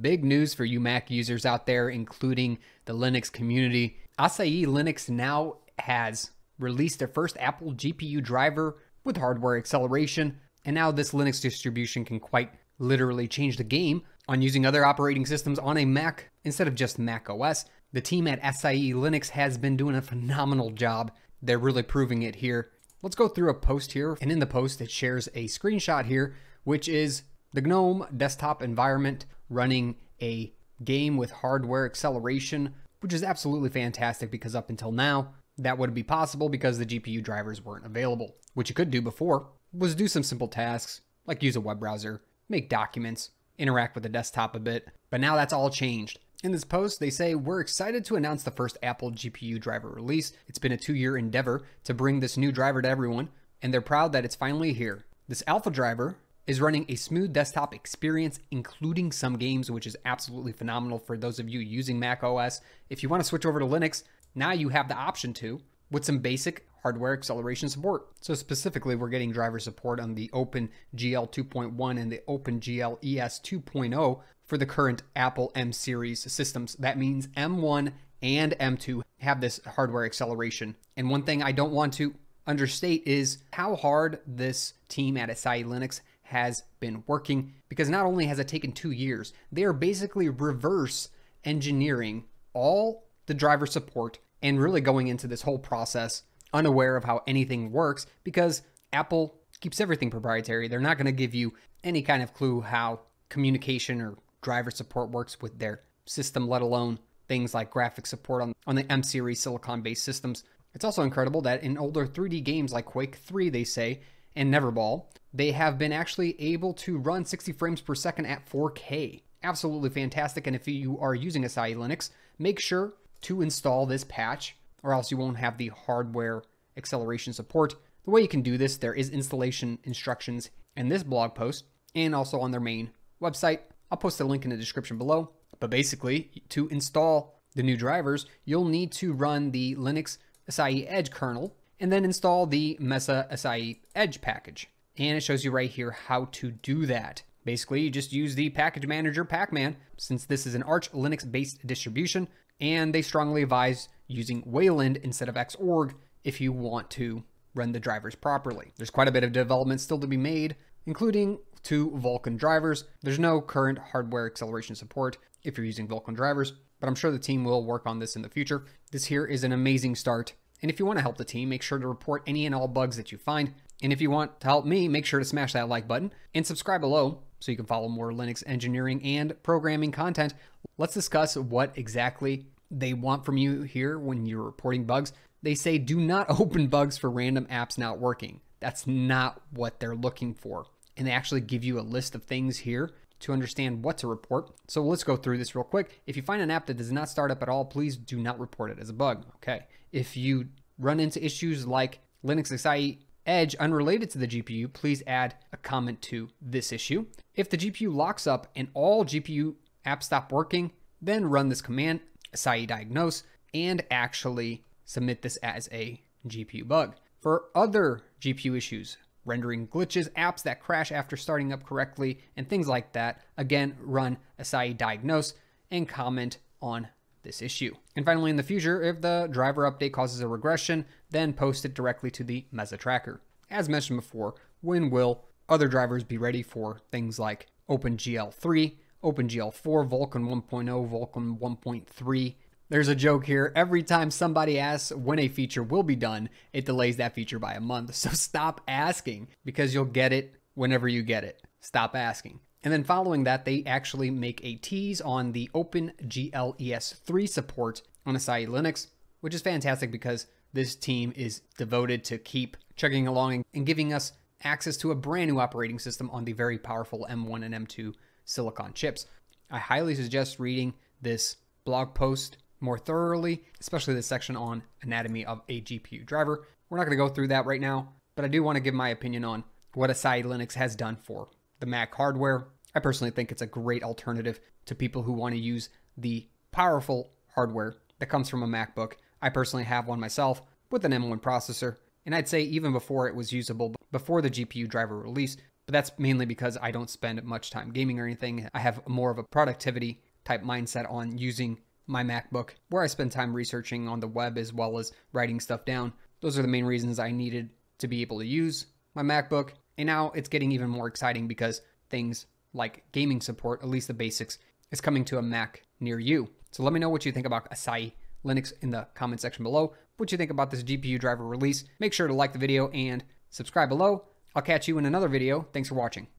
Big news for you Mac users out there, including the Linux community. Asahi Linux now has released their first Apple GPU driver with hardware acceleration, and now this Linux distribution can quite literally change the game on using other operating systems on a Mac instead of just Mac OS. The team at Asahi Linux has been doing a phenomenal job. They're really proving it here. Let's go through a post here, and in the post it shares a screenshot here, which is the GNOME desktop environment running a game with hardware acceleration, which is absolutely fantastic because up until now, that wouldn't be possible because the GPU drivers weren't available. What you could do before was do some simple tasks, like use a web browser, make documents, interact with the desktop a bit, but now that's all changed. In this post, they say, We're excited to announce the first Apple GPU driver release. It's been a two year endeavor to bring this new driver to everyone, and they're proud that it's finally here. This alpha driver is running a smooth desktop experience, including some games, which is absolutely phenomenal for those of you using Mac OS. If you want to switch over to Linux, now you have the option to with some basic hardware acceleration support. So specifically, we're getting driver support on the OpenGL 2.1 and the OpenGL ES 2.0 for the current Apple M series systems. That means M1 and M2 have this hardware acceleration. And one thing I don't want to understate is how hard this team at Asahi Linux has been working because not only has it taken two years, they are basically reverse engineering all the driver support and really going into this whole process unaware of how anything works because Apple keeps everything proprietary. They're not going to give you any kind of clue how communication or driver support works with their system, let alone things like graphic support on, on the M series silicon based systems. It's also incredible that in older 3D games like Quake 3, they say, and Neverball, they have been actually able to run 60 frames per second at 4K. Absolutely fantastic. And if you are using Asahi Linux, make sure to install this patch or else you won't have the hardware acceleration support. The way you can do this, there is installation instructions in this blog post and also on their main website. I'll post the link in the description below. But basically, to install the new drivers, you'll need to run the Linux Asahi Edge kernel and then install the Mesa Asahi Edge package. And it shows you right here how to do that. Basically, you just use the package manager Pacman, since this is an Arch Linux based distribution, and they strongly advise using Wayland instead of Xorg if you want to run the drivers properly. There's quite a bit of development still to be made, including two Vulkan drivers. There's no current hardware acceleration support if you're using Vulkan drivers, but I'm sure the team will work on this in the future. This here is an amazing start. And if you want to help the team, make sure to report any and all bugs that you find. And if you want to help me, make sure to smash that like button and subscribe below so you can follow more Linux engineering and programming content. Let's discuss what exactly they want from you here when you're reporting bugs. They say do not open bugs for random apps not working. That's not what they're looking for. And they actually give you a list of things here to understand what to report. So let's go through this real quick. If you find an app that does not start up at all, please do not report it as a bug. Okay. If you run into issues like Linux Asahi Edge unrelated to the GPU, please add a comment to this issue. If the GPU locks up and all GPU apps stop working, then run this command, Asahi diagnose, and actually submit this as a GPU bug. For other GPU issues, rendering glitches, apps that crash after starting up correctly, and things like that, again, run Asahi diagnose and comment on this issue. And finally, in the future, if the driver update causes a regression, then post it directly to the Mesa tracker. As mentioned before, when will other drivers be ready for things like OpenGL 3, OpenGL 4, Vulkan 1.0, Vulkan 1.3? There's a joke here. Every time somebody asks when a feature will be done, it delays that feature by a month. So stop asking because you'll get it whenever you get it. Stop asking. And then following that, they actually make a tease on the OpenGL ES3 support on Asahi Linux, which is fantastic because this team is devoted to keep chugging along and giving us access to a brand new operating system on the very powerful M1 and M2 silicon chips. I highly suggest reading this blog post more thoroughly, especially the section on anatomy of a GPU driver. We're not going to go through that right now, but I do want to give my opinion on what Asahi Linux has done for the Mac hardware. I personally think it's a great alternative to people who want to use the powerful hardware that comes from a MacBook. I personally have one myself with an M1 processor, and I'd say even before it was usable, before the GPU driver release, but that's mainly because I don't spend much time gaming or anything. I have more of a productivity type mindset on using my MacBook, where I spend time researching on the web as well as writing stuff down. Those are the main reasons I needed to be able to use my MacBook. And now it's getting even more exciting because things like gaming support, at least the basics, is coming to a Mac near you. So let me know what you think about Asahi Linux in the comment section below. What you think about this GPU driver release. Make sure to like the video and subscribe below. I'll catch you in another video. Thanks for watching.